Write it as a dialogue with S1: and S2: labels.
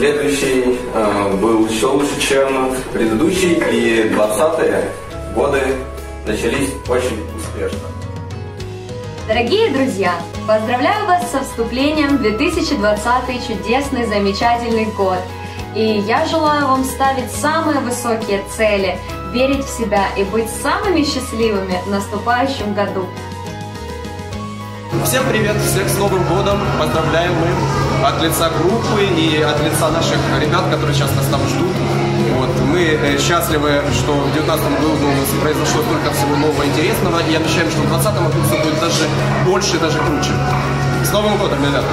S1: следующий э, был еще лучше, чем предыдущий, и 20-е годы начались очень успешно.
S2: Дорогие друзья, поздравляю вас со вступлением в 2020 чудесный, замечательный год. И я желаю вам ставить самые высокие цели, верить в себя и быть самыми счастливыми в наступающем году.
S3: Всем привет, всех с Новым годом, поздравляем мы от лица группы и от лица наших ребят, которые сейчас нас там ждут. Вот. Мы э, счастливы, что в 2019 году у нас произошло столько всего нового интересного, и обещаем, что в 2020 году будет даже больше, даже круче. С Новым годом, ребята!